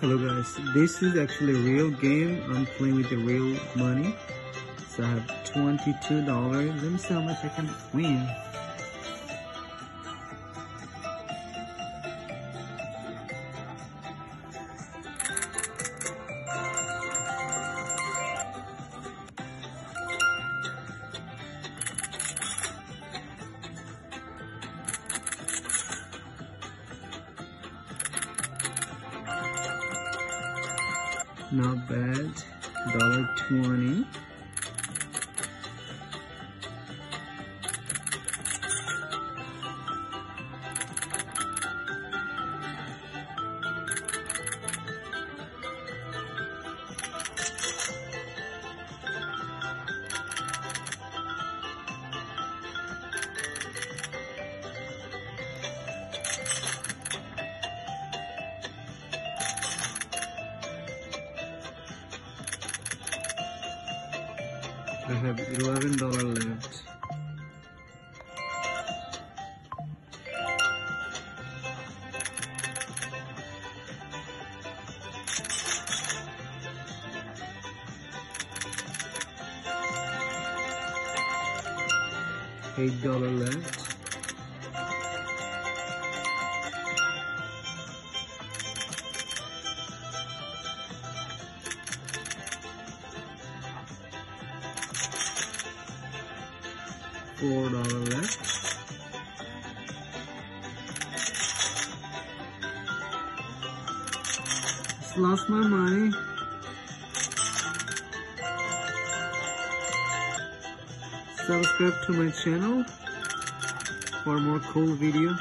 Hello guys, this is actually a real game. I'm playing with the real money. So I have $22. Let me see how much I can win. Not bad. Dollar twenty. I have $11 left. $8 left. Four dollar left. Just lost my money. Subscribe to my channel for more cool video.